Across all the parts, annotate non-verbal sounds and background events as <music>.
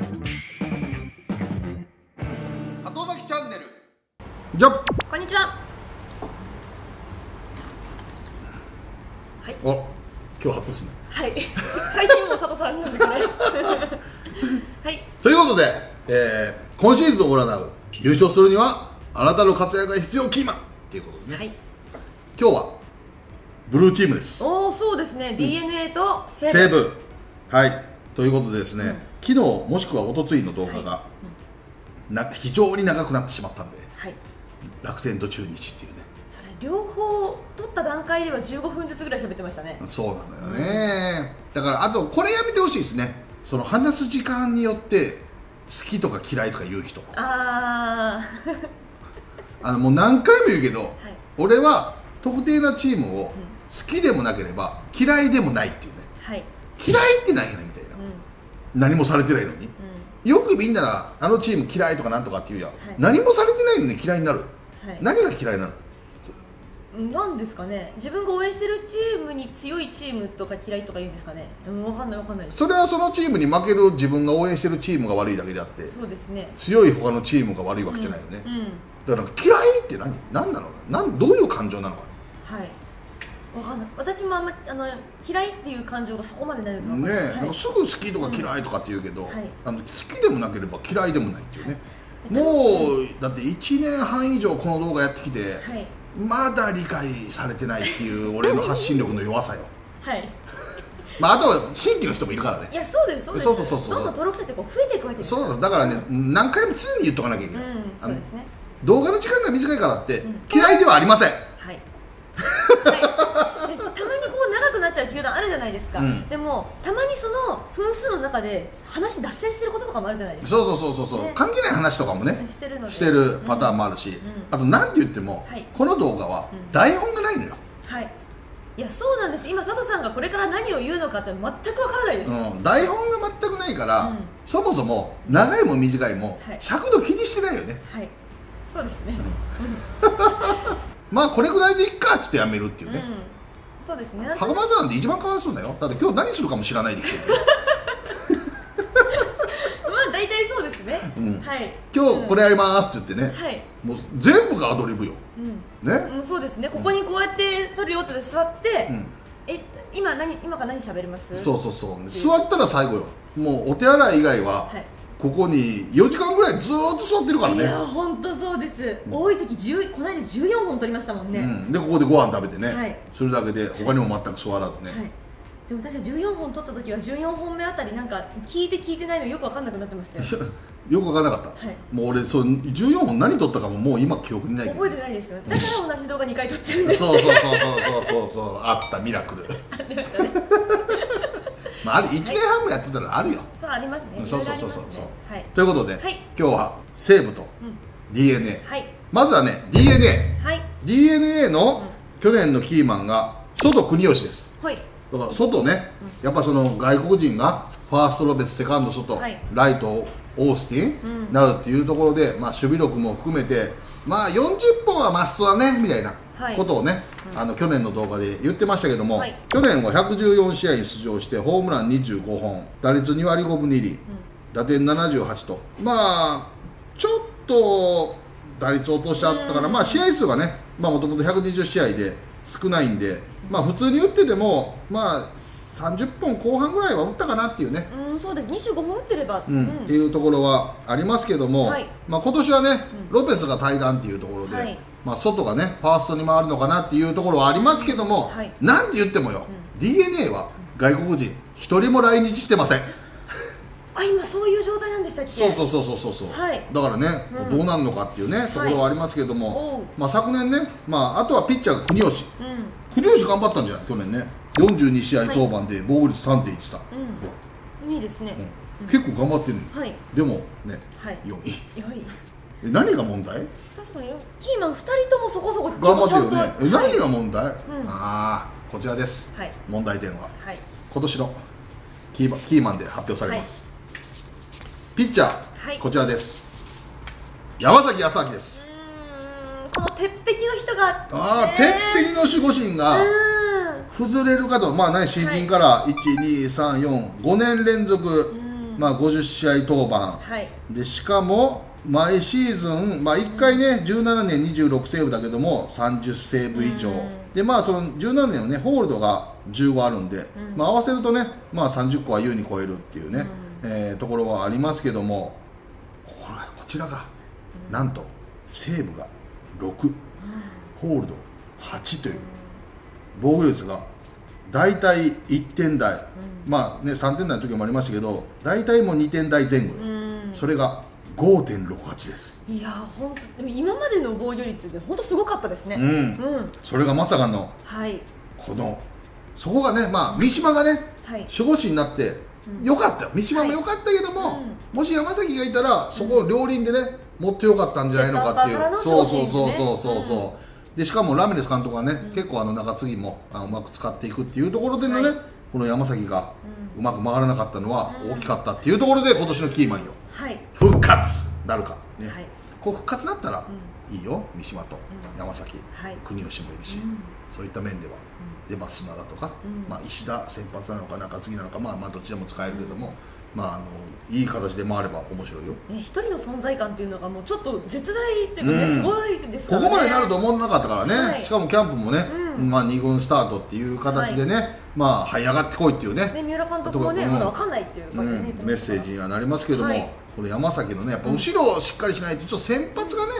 里崎チャンネルじゃあこんにちは。はい。お今日初ですねはい。<laughs> 最近も佐藤さんなんですね。<laughs> はい。ということで、えー今シーズンを占う優勝するにはあなたの活躍が必要キーマンっていうことでね、はい。今日はブルーチームですおお、そうですね。DNA と西西武はいということでですね、昨日もしくは一昨日の動画が、な非常に長くなってしまったんではい。楽天と中日っていうねそれ両方取った段階では15分ずつぐらい喋ってましたね。そうなんだよね、だからあとこれやめてほしいですねその話す時間によって好きとか嫌いとか言う人あ <laughs> あのもう何回も言うけど、い俺は特定なチームを好きでもなければ嫌いでもないっていうねあ。はい。嫌いってないやね。何もされてないのによくみんなあのチーム嫌いとかなんとかって言うやん、い何もされてないのに嫌いになる、はい。何が嫌いなの？なんですかね。自分が応援してるチームに強いチームとか嫌いとか言うんですかね。うん、わかんないわかんない。それはそのチームに負ける自分が応援してるチームが悪いだけであってそうですね。強い他のチームが悪いわけじゃないよね、うん。だから嫌いって何？何なの？なんどういう感情なのかはい。わかんない。私もあんまあの嫌いっていう感情がそこまでないのねない。なんかすぐ好きとか嫌いとかって言うけど、はいあの好きでもなければ嫌いでもないっていうねでもうだって1年半以上この動画やってきて、はい。まだ理解されてないっていう俺の発信力の弱さよはい。<laughs> まああとは新規の人もいるからねいやそうですそうです。そうそうそうそうどんどん登録者ってこう増えていくわけですそうだだからね何回も常に言っとかなきゃいけない、うん、そうですね。動画の時間が短いからって、ん嫌いではありませんはい。はい、でたまにこう長くなっちゃう球団あるじゃないですか、うん。でもたまにその分数の中で話脱線してることとかもあるじゃないですか。そうそうそうそうそう、ね。関係ない話とかもねしてるので。してるパターンもあるし、あと何て言っても、はい。この動画はうん。台本がないのよ、はい。いやそうなんです。今佐藤さんがこれから何を言うのかって全くわからないです、うん、台本が全くないから、うん。そもそも長いも短いも、はい。尺度気にしてないよね。はい。そうですねまあこれぐらいでいっかって言ってやめるっていううん、ね、そうですね。袴田なんて一番かわいそうだよ。だって今日何するかも知らないで来てるまあ大体そうですね、うん。はい。今日これやりますって言ってね、はい。もう全部がアドリブよ。うん。ね、うん、そうですね。ここにこうやって撮るよって座って、うん。え今何今から何喋ります？そうそうそう。座ったら最後よ。もうお手洗い以外は、はいここに4時間ぐらいずーっと座ってるからね。いや本当そうです、多い時10この間14本取りましたもんね、うん、でここでご飯食べてね、はい。それだけで他にも全く座らずね、はい。でも確か14本取った時は14本目あたりなんか聞いて聞いてないのよく分かんなくなってましたよ。よく分からなかった、はい。もう俺そう14本何撮ったかももう今記憶にないけど覚えてない。ですよだから同じ動画2回撮ってるんです。そうそうそうそうそうそう。そうあったミラクル。まあある1年半もやってたらあるよ、そうありますね。そうそうそうそう。そう、ね。はい。ということで、はい。今日は西武とうん。DNA、はい。まずはね DNA はい。DNA の去年のキーマンが外国吉です。はい。だから外ね、やっぱその外国人がファーストロペスセカンド外、はい。ライトオースティン、うん。なるっていうところで、まあ、守備力も含めて、まあ、40本はマストだねみたいなはい。ことをね、あの去年の動画で言ってましたけども、はい。去年は114試合に出場してホームラン25本打率2割5分2厘、打点78と。まあちょっと打率落としちゃったから、まあ、試合数がねもともと120試合で少ないんで、まあ、普通に打ってても、まあ、30本後半ぐらいは打ったかなっていうね、うんそうです。25本打ってれば、うん。っていうところはありますけども、はい。まあ、今年はね、ロペスが対談っていうところで、はい。まあ、外がねファーストに回るのかなっていうところはありますけども、はい。なんて言ってもよ、d n a は外国人一人も来日してません。あ今そういう状態なんでしたっけ？そうそうそうそうそうそう、はい。だからね、うん。どうなるのかっていうねところはありますけども、おう。まあ、昨年ね、まあ、あとはピッチャーが国吉。うん。国吉頑張ったんじゃない？去年ね。42試合登板で防御率3.13、うん。いいですね、うん。結構頑張ってるのはい。でもねはい。4位よい。<laughs> え何が問題？確かにキーマン2人ともそこそこ頑張ってるよね。ちゃんとえ何が問題、ん。ああこちらです。はい。問題点は。はい。今年のキーマキーマンで発表されます、ピッチャー、はい。こちらです。山崎康明です。この鉄壁の人がああ、鉄壁の守護神がう崩れるかとまあね新人から12345年連続ん。まあ、50試合登板はい。でしかも毎シーズン、まあ、1回ね17年26セーブだけども30セーブ以上、うん。でまあその17年はねホールドが15あるんで、まあ、合わせるとね、まあ、30個は優に超えるっていうね、えーところはありますけどもここらこちらがなんとセーブが6、ホールド8という防御率が大体1点台、まあね3点台の時もありましたけど大体もう2点台前後それが5.68です。いや本当でも今までの防御率で本当すごかったですね。うん。うん。それがまさかのはい。このそこがねまあ三島がねはい。守護神になってよかったよ。三島もよかったけども、はいもし山崎がいたらそこを両輪でね持ってよかったんじゃないのかっていう。そうそうそうそう。そうそうでしかもラミレス監督がね、結構あの中継ぎもあうまく使っていくっていうところでのね、はい。この山崎がうまく回らなかったのは大きかったっていうところで今年のキーマンよ。はい。復活なるか、ね。はい。こう復活なったらいいよ三島と山崎、はい。国吉もいるし、うん。そういった面では、でまあ、砂田とか、うん。まあ、石田先発なのか中継ぎなのか、まあ、まあどっちでも使えるけども、まあ、あのいい形で回れば面白いよ。ね、一人の存在感っていうのがもうちょっと絶大っていうかね、うん。すごいですからね。ここまでなると思わなかったからね、はい。しかもキャンプもね、うん。まあ、2軍スタートっていう形でね、まあ這い上がってこいっていうね。ね三浦監督もね、うんまだわかんないっていううん。感じでメッセージにはなりますけども、はい。これ山崎のねやっぱ後ろをしっかりしないとちょっと先発がね、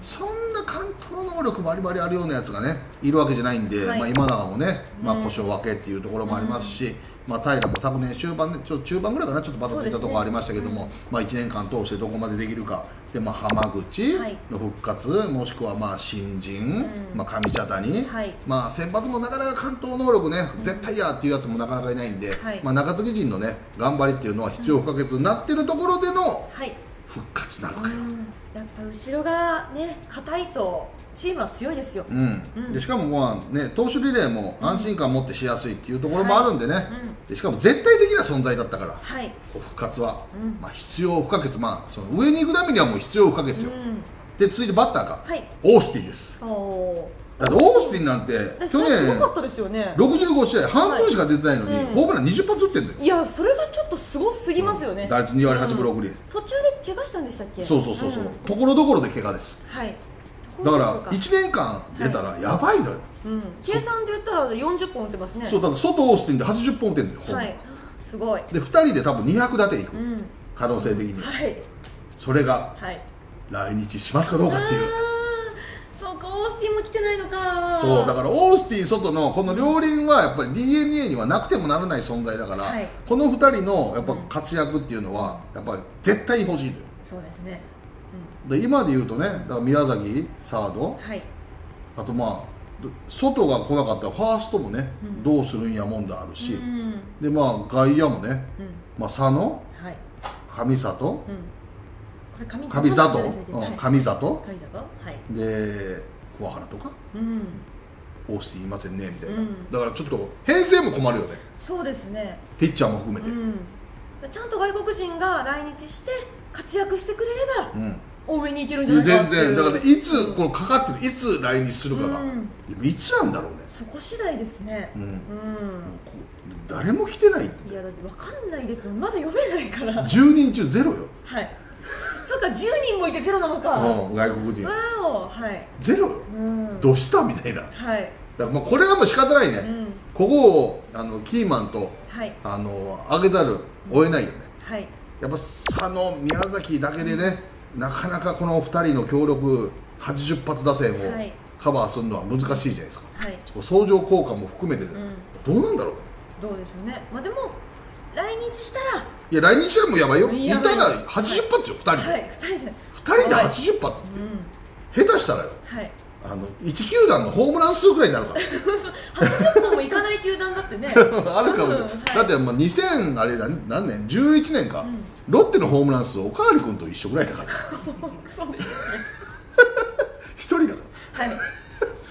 そんな関東能力バリバリあるようなやつがねいるわけじゃないんで、はい。まあ、今永もね、まあ、うん故障分けっていうところもありますし、まあ、平も昨年終盤でちょっと中盤ぐらいかなちょっとバタついたところありましたけども、まあ、1年間通してどこまでできるか。で、まあ、浜口はい。の復活、もしくはまあ新人、ん。まあ、上茶谷、はい。まあ、先発もなかなか関東能力ね、絶対やっていうやつもなかなかいないんで、はい。まあ、中継ぎ陣のね頑張りっていうのは必要不可欠になってるところでのはい復活なのかよ、うん。やっぱ後ろがね硬いとチームは強いですよ、うん。うん。でしかもまあ、ね、投手リレーも安心感持ってしやすいっていうところもあるんでね、うん。でしかも絶対的な存在だったから、はい、復活は、うん。まあ、必要不可欠、まあ、その上に行くためにはもう必要不可欠よ、うん、で続いてバッターか、はい。オースティンです。おおだってオースティンなんてー去年それすごかったですよね。65試合半分しか出てないのに、はい。うん。ホームラン20発打ってんだよ。いやそれがちょっとすごすぎますよね、打率2割8分6厘、途中で怪我したんでしたっけ？そうそうそうそう、んところどころで怪我です。はい。だからところどころ1年間出たらやばいのよ、うん、計算で言ったら40本打ってますね。そうだから外オースティンで80本打ってんのよ、ホームランはい。すごい。で2人で多分200打点いく、うん。可能性的に。はい。それがはい。来日しますかどうかっていうオースティンも来てないのか。そうだからオースティン外のこの両輪はやっぱり DNA にはなくてもならない存在だから、はい。この2人のやっぱ活躍っていうのはやっぱり絶対に欲しいのよ。そうですね、で今で言うとねだから宮崎サード。うん、はい。あとまあ外が来なかったらファーストもね、うん。どうするんやもんであるし、うん。でまあ外野もね、うん。まあ、佐野はい。上里。上里上里。はい。で桑原とかうん。オースティンいませんねみたいな、うん。だからちょっと編成も困るよね。そうですね。ピッチャーも含めて、うん。ちゃんと外国人が来日して活躍してくれればうん。応援に行けるんじゃないか全然。だからいつこのかかってるいつ来日するかが、うん。でもいつなんだろうね、そこ次第ですね。うん。うん。こ誰も来てない。いやだって分かんないですもんまだ読めないから。10人中ゼロよ、はいそうか10人もいてゼロなのか。わうん、外国人。おはい。ゼロ？ようん。どうしたみたいな。だかはいらもうこれはもう仕方ないね、うん。ここをあのキーマンとはい。あの上げざるを得ないよね。はい。やっぱ佐野宮崎だけでね、なかなかこの2人の協力80発打線をはい。カバーするのは難しいじゃないですか、はい。相乗効果も含めて、ねどうなんだろうね。どうでしょうね。まあでも来日したら。いや来日したらもうやばいよ。いやばいたら80発よ、2人で、はい2人で。2人ではい。80発って、うん。下手したらよ。はい。あの1球団のホームラン数くらいになるから。<laughs> 80本もいかない球団だってね。<laughs> あるかもしれない、だってまあ2000あれだ何年？11年か、ん。ロッテのホームラン数おかわり君と一緒ぐらいだから。<laughs> そうですね。1人だかはい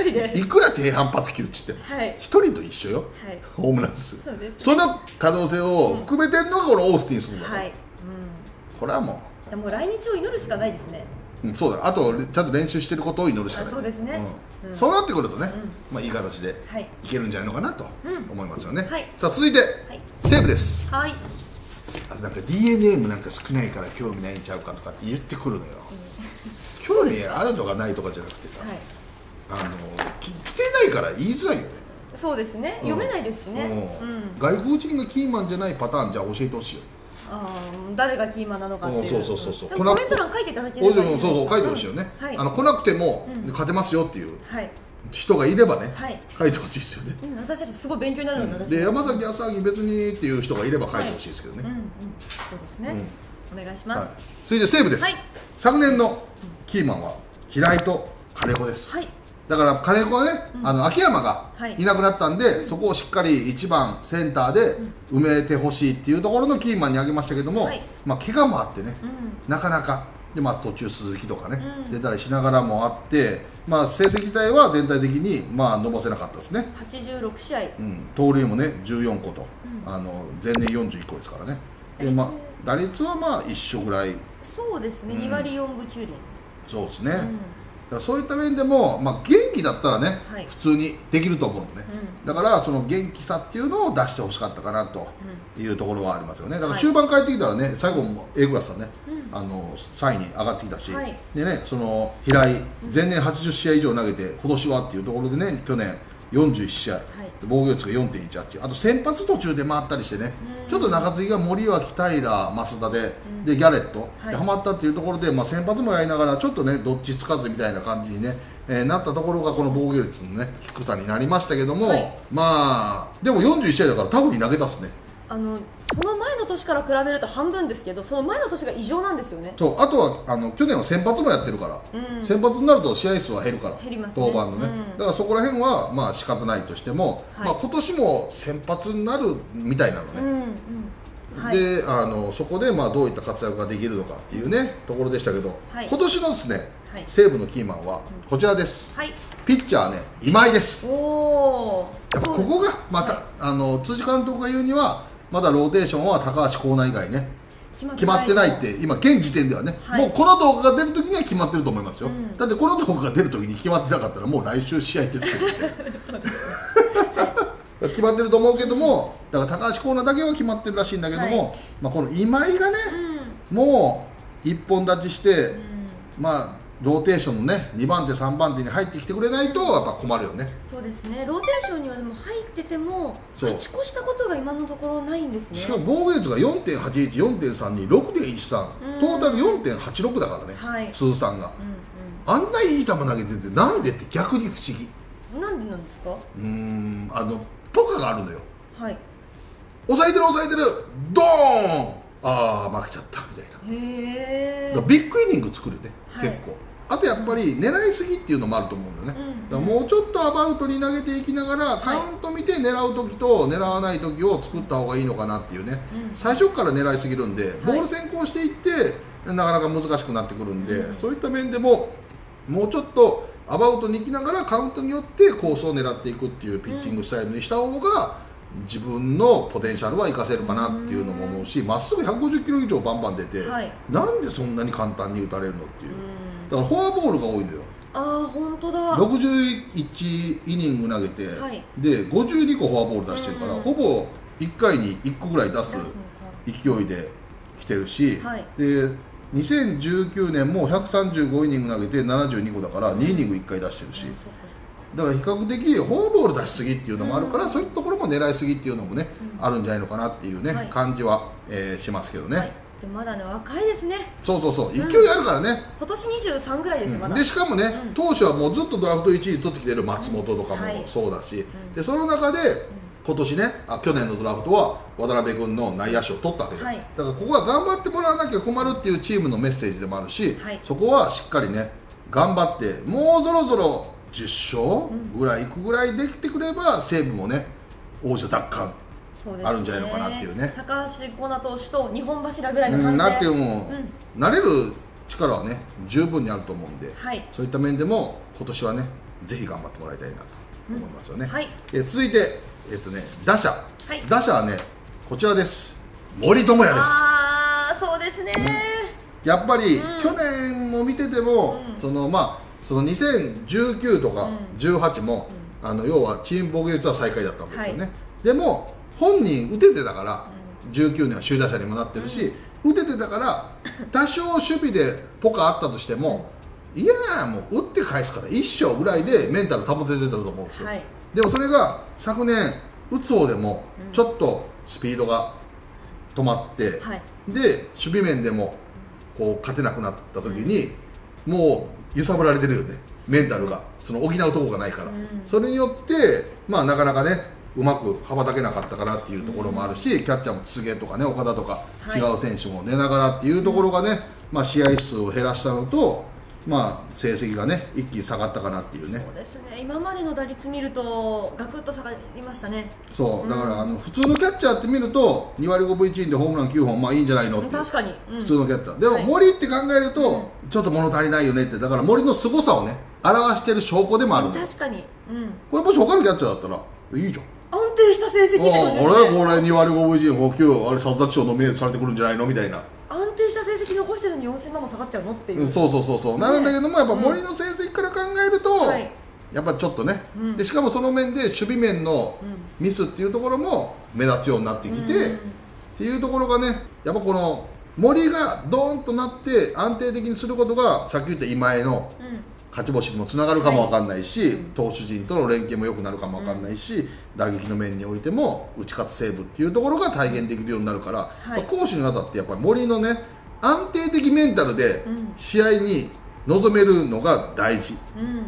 一人で。らいくら低反発球っつってもはい。1人と一緒よ。はい。ホームラン数。そうです。その可能性を含めてるのがこのオースティンするんだから、はい。うん。これはもでも来日を祈るしかないですね。う、うん、そうだ。あとちゃんと練習してることを祈るしかない。あそうですね。うん。うん。そうなってくるとね、まあ、いい形ではい。いけるんじゃないのかなとうん。思いますよね、はい。さあ続いて、はい。西武です。はい。あとなんか DNA もなんか少ないから興味ないんちゃうかとかって言ってくるのよ、興味あるとかないとかじゃなくてさ、はいいから言いづらいよね。そうですね。うん。読めないですしね。ううん。ん外国人がキーマンじゃないパターンじゃあ教えてほしいよ。あー誰がキーマンなのかっていう。そうそうそうそう。コメント欄書いていただけれおそうばいいそうそう書いてほしいよね、うん。はい。あの来なくてもうん。勝てますよっていうはい。人がいればね、はい。書いてほしいですよね、うん私たちもすごい勉強になるので、私で山崎康明別にっていう人がいれば書いてほしいですけどね、うんうんそうですね、お願いしまはい。す、続いて西武です、はい。昨年のキーマンは平井と金子です、はいだから金子はね、あの秋山がはい。いなくなったんで、そこをしっかり1番センターで埋めてほしいっていうところのキーマンに挙げましたけども、はい。まあ怪我もあってね、うん。なかなか。で、まあ、途中鈴木とかね、うん。出たりしながらもあって、まあ、成績自体は全体的に、まあ、伸ばせなかったですね、86試合。うん、盗塁もね14個と、うん。あの前年41個ですからね。で、まあ、打率はまあ一緒ぐらい。そうですね、うん。2割4分9厘、そうですね、うん。だからそういった面でも、まあ、元気だったらね、はい。普通にできると思うのね、うだからその元気さっていうのを出してほしかったかなというところはありますよね。だからはい。終盤帰ってきたらね最後も A クラスはね、うん。あの3位に上がってきたし、はい。でねその平井前年80試合以上投げて今年はっていうところでね去年41試合、防御率が4.18あと先発途中で回ったりしてね、うん。ちょっと中継ぎが森脇平増田で,、うん。でギャレット。はい。でハマったっていうところで、まあ、先発もやりながらちょっとねどっちつかずみたいな感じにね、えーなったところがこの防御率のね低さになりましたけども、はい。まあでも41試合だからタフに投げ出すねあのその前の年から比べると半分ですけどその前の年が異常なんですよね。そうあとはあの去年は先発もやってるから、うん。先発になると試合数は減るから減りますね。登板のね、うん。だからそこら辺はまあ仕方ないとしても、はい。まあ、今年も先発になるみたいなのね、うんうん。はい。であのそこでまあどういった活躍ができるのかっていうねところでしたけど、はい。今年のですね、はい。西武のキーマンはこちらです、はい。ピッチャーね今井です。おおやっぱここがまた、あの辻監督が言うにはまだローテーションは高橋光成以外ね。決まってない。って今現時点ではね、はい。もうこの動画が出るときには決まってると思いますよ、うん。だってこの動画が出るときに決まってなかったらもう来週試合ですよ決まってると思うけどもだから高橋光成だけは決まってるらしいんだけども、はい。まあ、この今井がねうん。もう一本立ちして、うん。まあローテーションのね2番手3番手に入ってきてくれないとやっぱ困るよね。そうですね。ローテーションにはでも入ってても勝ち越したことが今のところないんですね。しかも防御率が4.81、4.32、6.13、うん。トータル4.86だからね、はい。通算が。うあんないい球投げてて、なんでって逆に不思議。んうんなんでなんですか？うーん、あの、ポカがあるのよ。はい。抑えてる抑えてる、ドーン！ああ、負けちゃった、みたいな。ビッグイニング作るね、はい。結構。あとやっぱり狙いすぎっていうのもあると思うんだよね、うん。だからもうちょっとアバウトに投げていきながらカウント見て狙う時と狙わない時を作った方がいいのかなっていうね、うん。最初から狙いすぎるんでボール先行していってなかなか難しくなってくるんで、うん。そういった面でももうちょっとアバウトに行きながらカウントによってコースを狙っていくっていうピッチングスタイルにした方が自分のポテンシャルは活かせるかなっていうのも思うしまっすぐ150キロ以上バンバン出て、はい。なんでそんなに簡単に打たれるのっていう。うんだからフォアボールが多いのよ。ああ本当だ。61イニング投げて、はい。で52個フォアボール出してるから、うんほぼ1回に1個ぐらい出す勢いで来てるし、はい。で2019年も135イニング投げて72個だから2イニング1回出してるし、だから比較的フォアボール出しすぎっていうのもあるから、うん。そういうところも狙いすぎっていうのもね、うん。あるんじゃないのかなっていうね、はい。感じは、えーしますけどね、はいでまだね若いですね。そうそうそう。勢いあるからね、今年23ぐらいですよまだ。でしかもね、うん。投手はもうずっとドラフト1位で取ってきてる松本とかもはい。そうだし、ん。でその中で今年ねあ去年のドラフトは渡辺君の内野手を取ったわけで、はい。だからここは頑張ってもらわなきゃ困るっていうチームのメッセージでもあるし、はい。そこはしっかりね頑張ってもうそろそろ10勝ぐらいいくぐらいできてくれば西武もね王者奪還あるんじゃないのかなっていうね。高橋光成投手と日本柱ぐらいのうん感じで、なっても、うん慣れる力はね十分にあると思うんで、はい。そういった面でも今年はねぜひ頑張ってもらいたいなと思いますよね、はい。え続いて、えっとね、打者、はい。打者はねこちらです。森友哉です。ああそうですね、やっぱり、うん。去年も見てても、うん。そのまあその2019とかうん。18も、あの要はチーム防御率は最下位だったわけですよね、はい。でも本人打ててたから、19年は首位打者にもなってるし、打ててたから多少守備でポカあったとしてもいやーもう打って返すから一勝ぐらいでメンタル保ててたと思うんですよ、はい。でもそれが昨年打つ方でもちょっとスピードが止まって、はい。で守備面でもこう勝てなくなった時に、もう揺さぶられてるよねメンタルが。その補うとこがないから、うん。それによって、まあ、なかなかねうまく羽ばたけなかったかなっていうところもあるし、キャッチャーも柘植とかね岡田とかはい。違う選手も出ながらっていうところがね、まあ、試合数を減らしたのと、まあ、成績がね一気に下がったかなっていうね。そうですね。今までの打率見るとガクッと下がりましたね。そう。だからあの普通のキャッチャーって見ると2割5分1厘でホームラン9本まあいいんじゃないのっていう確かに、うん。普通のキャッチャー。でもはい。森って考えるとちょっと物足りないよねって。だから森の凄さをね表してる証拠でもある確かに、うん、これもし他のキャッチャーだったらいいじゃん安定した成績ってことああですね俺これ2割5分1厘補給あれ佐々木賞ノミネートされてくるんじゃないの？みたいな。安定した成績残してるのに4000万も下がっちゃうの？っていう、うんそうそうそうそう。なるんだけどもやっぱ森の成績から考えると、はい。やっぱちょっとね、うん。でしかもその面で守備面のうん。ミスっていうところも目立つようになってきて、うん。っていうところがねやっぱこの森がドーンとなって安定的にすることがさっき言った今江のうん勝ち星にもつながるかもわかんないし、投手陣との連携も良くなるかもわかんないし、打撃の面においても打ち勝つセーブっていうところが体現できるようになるから、い。まあ攻守にわたってやっぱり森のね安定的メンタルでうん。試合に臨めるのが大事。うん。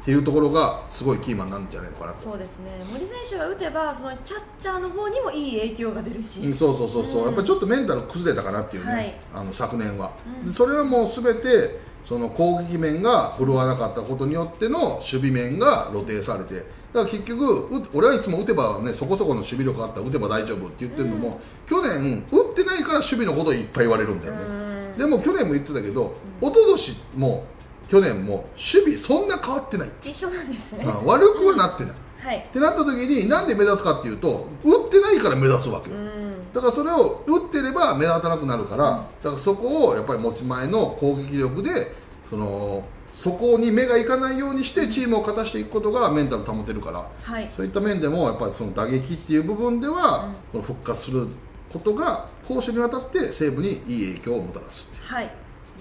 っていうところがすごいキーマンなんじゃないのかなと。そうですね。森選手が打てばそのキャッチャーの方にもいい影響が出るし、うんそうそうそうそう、うん。やっぱりちょっとメンタル崩れたかなっていうね、はい。あの昨年は、うん。それはもうすべてその攻撃面が振るわなかったことによっての守備面が露呈されてだから結局う俺はいつも打てばねそこそこの守備力あったら打てば大丈夫って言ってるのも、去年打ってないから守備のことをいっぱい言われるんだよね、うん。でも去年も言ってたけど、一昨年も去年も守備そんな変わってない、一緒なんですね、うん悪くはなってない、はい。ってなった時になんで目立つかっていうと打ってないから目立つわけよ、うんだからそれを打ってれば目立たなくなるから、だからそこをやっぱり持ち前の攻撃力でそのそこに目がいかないようにしてチームを勝たしていくことがメンタル保てるから。はい。そういった面でもやっぱりその打撃っていう部分では、この復活することが攻守にわたって西武にいい影響をもたらすはいい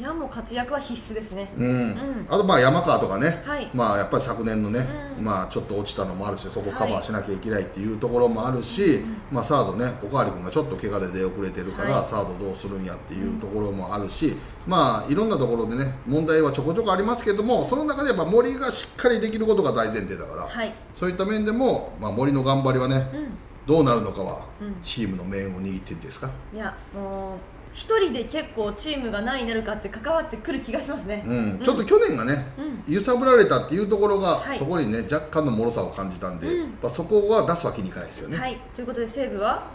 やもう活躍は必須ですね、うん。ん。あとまあ山川とかね、はい。まあやっぱり昨年のね、うん。まあちょっと落ちたのもあるしそこカバーしなきゃいけないっていうところもあるし、まあサードねおかわり君がちょっと怪我で出遅れてるから、はい。サードどうするんやっていうところもあるし、まあいろんなところでね問題はちょこちょこありますけどもその中でやっぱ森がしっかりできることが大前提だから、はい。そういった面でも、まあ、森の頑張りはね、うん。どうなるのかは、うん。チームの面を握ってるんですか、いやもう一人で結構チームが何位になるかって関わってくる気がしますね、うん、ちょっと去年がね、うん。揺さぶられたっていうところが、はい。そこにね若干の脆さを感じたんで、うん。やっぱそこは出すわけにいかないですよね、はい。ということで西武は？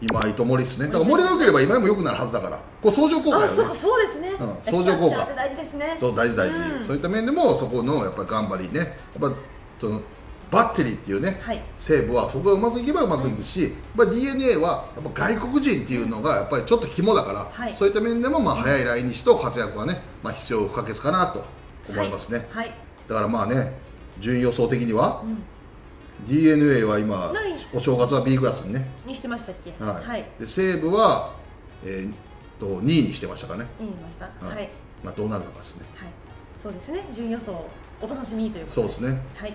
今井と森ですね。だから森が良ければ今井も良くなるはずだから。これ相乗効果よね。あそうかそうですね、うん。相乗効果。大事ですね。そう大事大事、うん。そういった面でもそこのやっぱり頑張りね。やっぱそのバッテリーっていうね、はい。西武はそこがうまくいけばうまくいくし、やっぱ d n a はやっぱ外国人っていうのがやっぱりちょっと肝だから、はい。そういった面でもまあ早い来日と活躍はね、まあ、必要不可欠かなと思いますね、はい、だからまあね順位予想的には、うん。d n a は今何お正月は B クラスにね、にしてましたっけ？はい。はい、で西武は、えー、と2位にしてましたかね、いいにました。はい、はい。まあ、どうなるのかですね。そうですね。順位予想お楽しみにということそうですね。はい